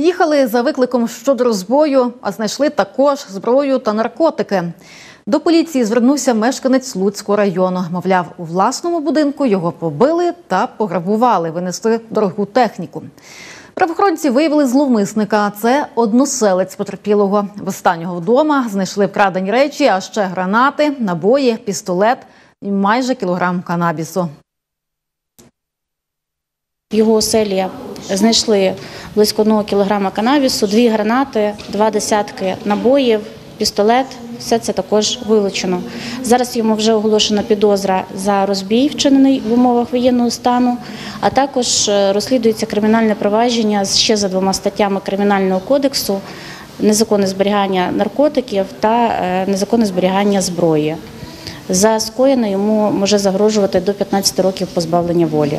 Їхали за викликом щодо розбою, а знайшли також зброю та наркотики. До поліції звернувся мешканець Луцького району. Мовляв, у власному будинку його побили та пограбували, винесли дорогу техніку. Правоохоронці виявили зловмисника. Це односелець потерпілого. В останнього вдома знайшли вкрадені речі, а ще гранати, набої, пістолет і майже кілограм канабісу. Його оселі знайшли близько одного кілограма канабісу, дві гранати, два десятки набоїв, пістолет. Все це також вилучено. Зараз йому вже оголошена підозра за розбій, вчинений в умовах воєнного стану, а також е, розслідується кримінальне провадження ще за двома статтями Кримінального кодексу незаконне зберігання наркотиків та е, незаконне зберігання зброї. За скоєне йому може загрожувати до 15 років позбавлення волі.